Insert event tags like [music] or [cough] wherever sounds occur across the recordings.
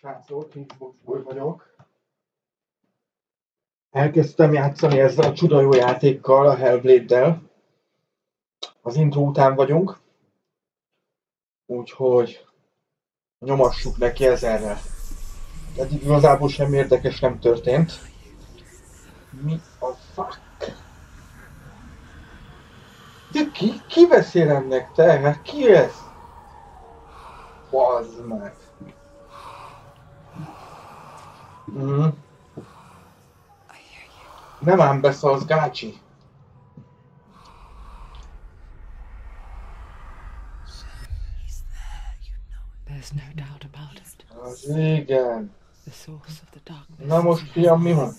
srácok, Xbox-ból vagyok. Elkezdtem játszani ezzel a csuda jó játékkal, a Hellblade-del. Az intro után vagyunk. Úgyhogy nyomassuk neki ezerrel. Eddig igazából semmi érdekes nem történt. Mi a fuck? De ki, ki beszél ennek te? Hát ki ez? Bazd meg. Mm. Nem ám beszólsz, Gácsi. There's no doubt about it. Az igen. The source of the darkness. Na most fiam, mi van?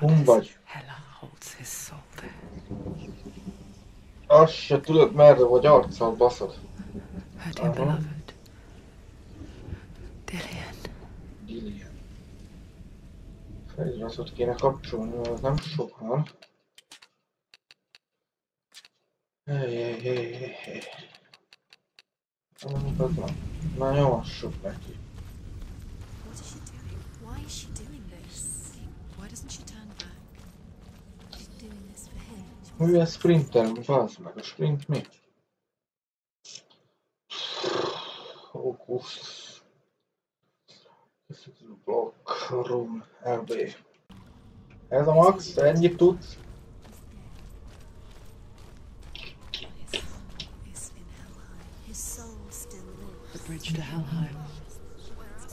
Goddess vagy? Hela holds his soul there. Azt se tudod merre vagy arccal baszod. Dear Uh-huh. beloved. Feliratot kéne kapcsolni, az nem sokan. Hé, hé, hé, hé. Na, nyomassuk neki. What is she doing? Why is she doing this? Why doesn't she turn back? She's doing this for him. Mivel sprintelünk, bazd meg, a sprint mi? Focus. Block, room, RB. Ez a max, ennyit tudsz?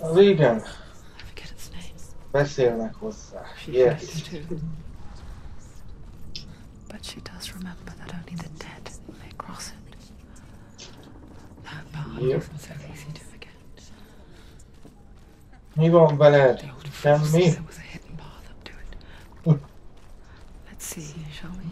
Az igen, beszélnek hozzá. Yes. But she does remember that only the dead may cross it. That part Yep. isn't so easy to forget. Mi van veled? Semmi? see, shall we?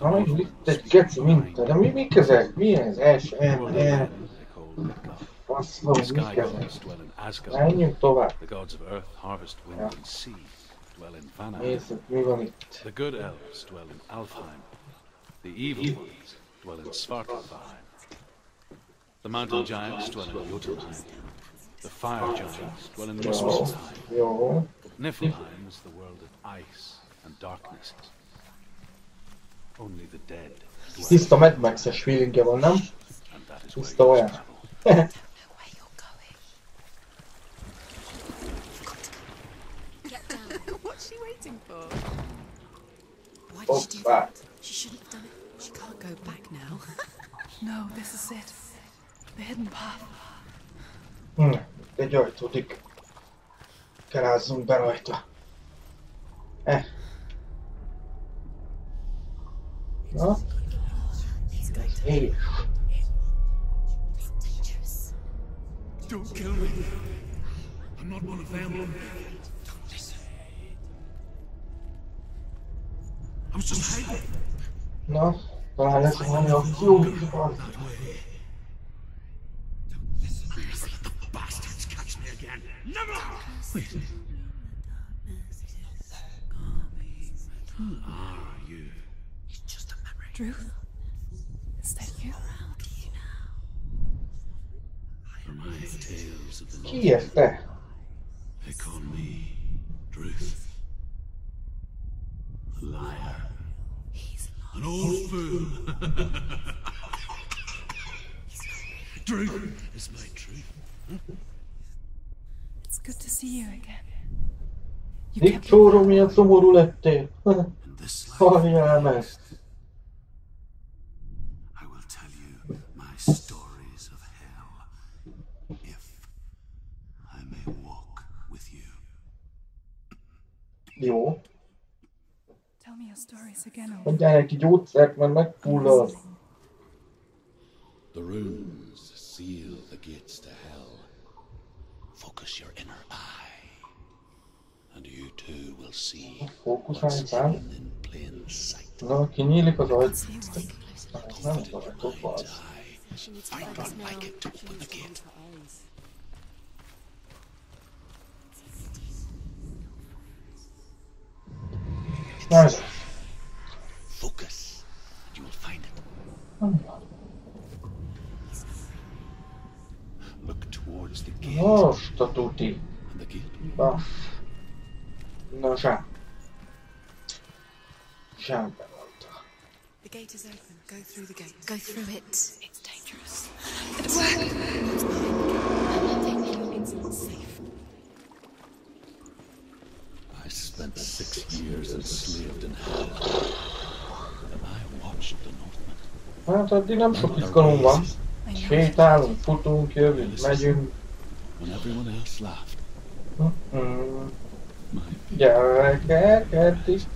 Na most egy geci minta, de mi, mi közel? Mi ez? S, M, N? Faszom, mi közel? Menjünk tovább. Ja. The good elves dwell in Alfheim. The evil ones dwell in Svartalfheim. The mountain giants dwell in Jotunheim. The fire giants dwell in Jó, Muspelheim. Niflheim is the world of ice and darkness. Only the dead dwell Tiszta Mad Max-es feelingje van, nem? and that is where Tiszta you olyan. travel. Know where you're going. Get down. What's she waiting for? Why did Oh, she do back. that? She shouldn't have done it. She can't go back now. [laughs] No, this is it. The hidden path. Hm, itt egy ajtódik. Kerázzunk be rajta. Eh. Na? És. Dangerous. Don't kill me. I'm not one of them. Don't listen. I was just hiding Na, talán lesz valami akció is van. Wait. Who are you? It's just a memory. Drew? Is that you? For my tales of the Ki ez? They call me Druth. A liar. An old fool. Druth is my truth. It's good to see you again. You kept csóró, milyen szomorú lettél. [laughs] Hagyjál meg. I will tell you my stories of hell. If I may walk with you. Jó. Tell me your stories again, old Adjál neki gyógyszert, mert megfullad. The runes seal the gates to hell. Focus your inner eye, and you too will see Fókuszálj what's rám. hidden in plain sight. Na, kinyílik az ajtó. Stay Ez nem az ajtó, az. She needs to Find focus one now. like it to open the gate. Ez. Focus, and you will find it. Look towards the gate, Most a tuti. and the gate will Basz. Na zsám. Zsámbe mondta. The gate is open. Go through the gate. Go through it. It's dangerous. It worked. It's fine. It's safe. I spent six years enslaved in hell, and I watched the Northmen. Hát addig nem sok izgalom van. I know. Sétálunk, futunk, jövünk, megyünk. When everyone else laughed,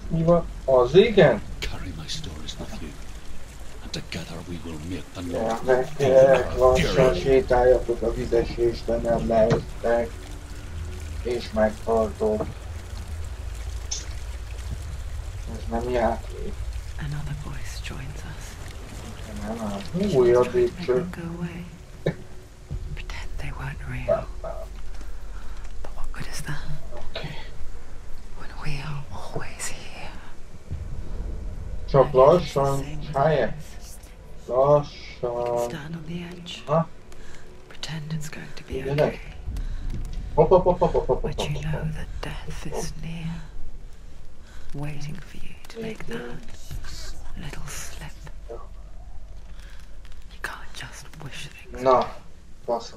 mi van? Az igen? carry my stories with you, and together we will make the Gyerekek, lassan sétáljatok a nem lehettek. És megtartom. Ez nem játék. Another voice joins us. Nem áll. Újabb lépcső. Weren't real. But what good is that when we are always here? Csak Maybe it's the lassan, same with helyet. us. Lassan. Stand on the edge. Huh? Pretend it's going to be okay. But you know that death is near, waiting for you to make that little slip. You can't just wish things. Na, basza.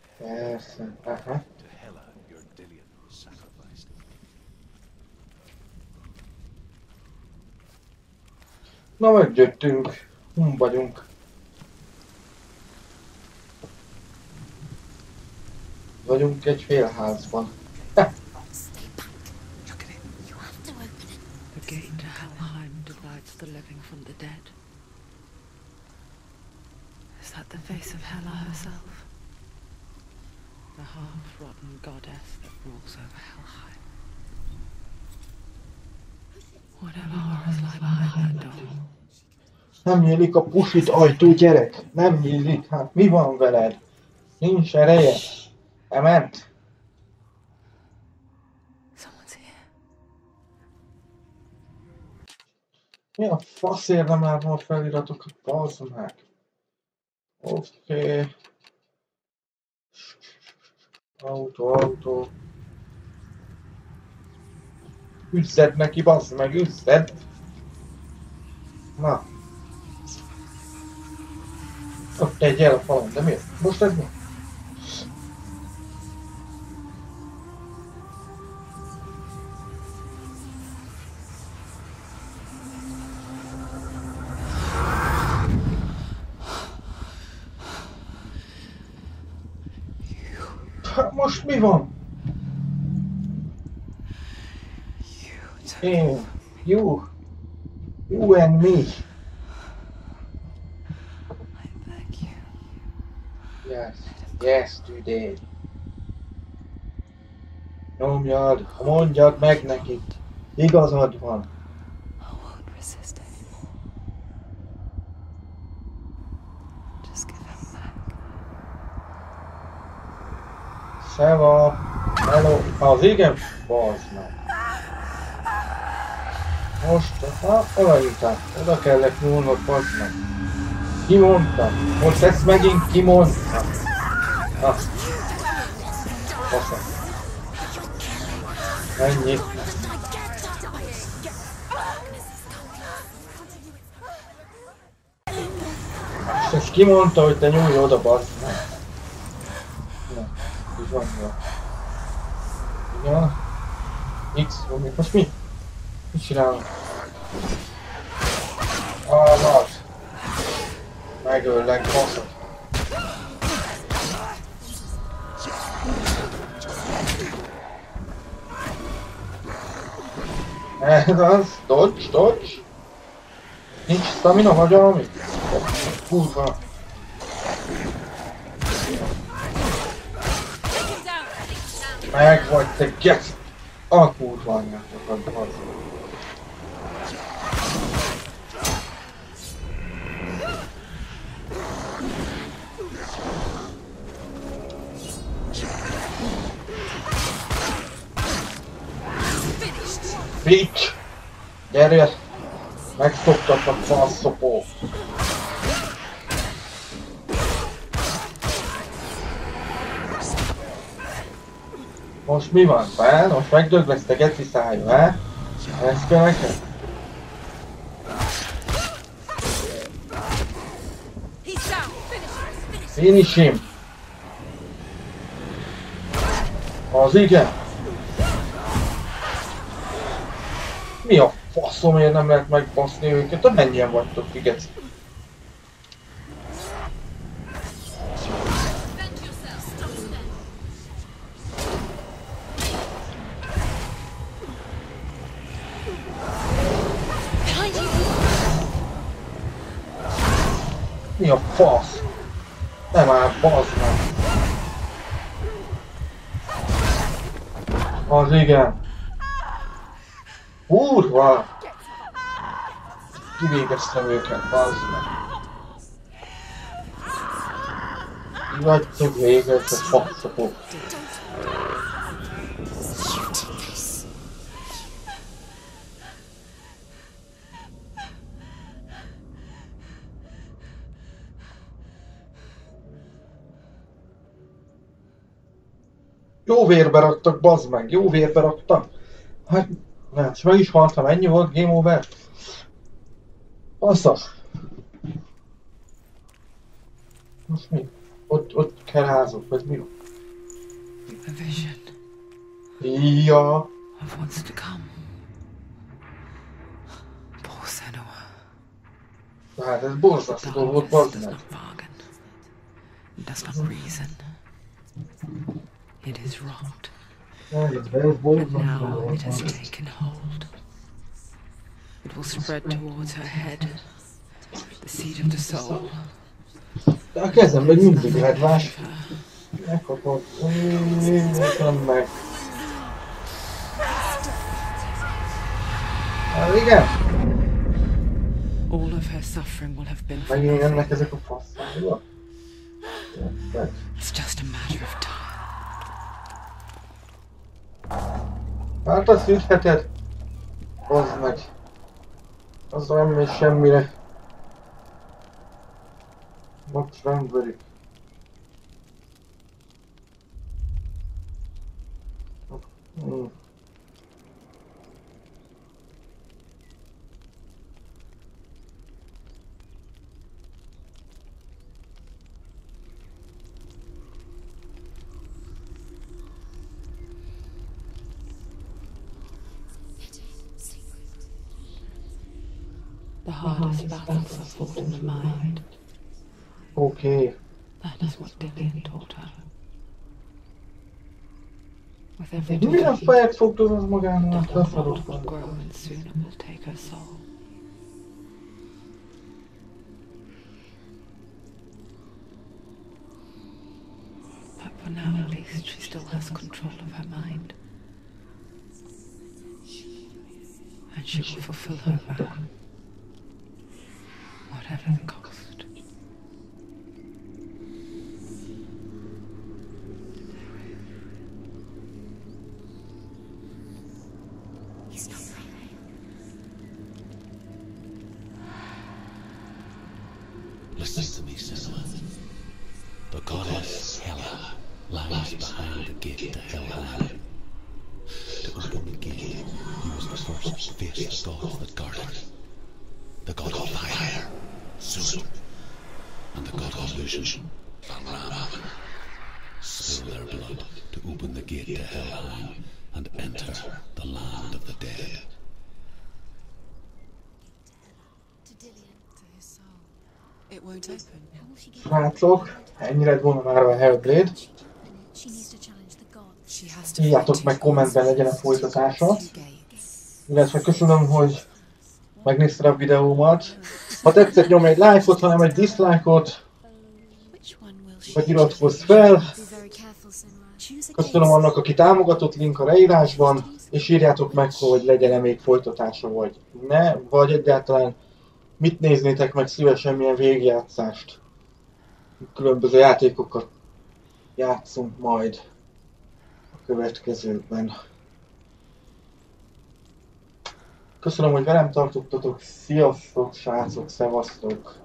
Persze, aha. To Hela, your Dillion sacrificed. Na meggyöttünk. Hum vagyunk. Vagyunk egy félházban. Stay back. Look at it. You have to open it. The gate to Helheim divides the living from the dead. Is that the face of Hela herself? The half-rotten goddess that rules over Helheim. Whatever horrors lie behind that door, Nem nyílik a pusit ajtó, gyerek. Nem nyílik. Hát mi van veled? Nincs ereje. Ement? Mi a faszért nem látom a feliratokat? Bazd meg. Oké. Autó, autó. Üzzed neki, bazd meg, üzzed! Na. Ott egy el a falon, de miért? Most ez mi? Most mi van? Én, you, you and me. I beg you. Yes, yes, today. Nyomjad, mondjad meg neki. Igazad van. I won't resist anymore. Just give him back. Szeva. Hello. Az igen? Bazd meg. Most, ha, oda. Oda kellett nyúlnod, meg. Ki mondta? Most ezt megint ki mondta? Na. Bassza. Ennyi. És ezt ki mondta, hogy te nyúlj oda, bazd meg. Na, így van, jó. Igen. X, most mi? Mit csinálunk? Ah, az. Megöllek, baszok. Ez az, dodge, dodge. Nincs stamina vagy valami? Kurva. Meg vagy te gec! A kurva anyjátokat, az. Bitch! Gyere! Megszoktak a faszopó! Most mi van, fel? Most megdöglesztek geci szájú, he? Ez kell neked? Finish him! Az igen! Mi a faszomért nem lehet megbaszni őket? De mennyien vagytok you. Mi a fasz? Nem áll, bazd meg! Az igen! Kurva! Kivégeztem őket, bazd meg! Végezve, faszopok! Shooting this. Jó vérbe raktak, bazd meg, jó vérbe raktak. Hát, hát meg is haltam, ennyi volt, game over. Assza. Most mi? Ott, ott kell házok, vagy mi? A vision Ja. of what's to come. Poor Senua. Hát ez borzasztó volt, bazd meg. does not reason. It is rot. But now it has taken hold. It will spread towards her head, the seed of the soul. De a kezem még mindig redvás. Megkapott. Nem meg. Hát igen. All of her suffering will have been for nothing. ezek a faszányok. It's just a matter of time. Hát azt ütheted. Az meg. Az nem megy semmire. Most nem verik. Hmm. Hardest battles are fought in the mind. Oké. That is what Dillian taught her. With every Milyen defeat, fejet fogtad az magánál? the heart will grow and soon it will take her soul. But for now, at least, she still has control of her mind. And she will fulfill her vow. Whatever the Blood to open the gate to Helheim and enter the land of the dead. To Dillian. To his soul. It won't open. How will she get Srácok, ennyire lett volna már a Hellblade. Írjátok meg kommentben legyen a folytatása. Illetve köszönöm, hogy megnézted a videómat. Ha tetszett, nyomj egy lájkot, ha nem egy dislike-ot, vagy iratkozz fel. Köszönöm annak, aki támogatott, link a leírásban, és írjátok meg, hogy legyen-e még folytatása, vagy ne, vagy egyáltalán mit néznétek meg szívesen, milyen végigjátszást. Különböző játékokat játszunk majd a következőkben. Köszönöm, hogy velem tartottatok, sziasztok, srácok, szevasztok!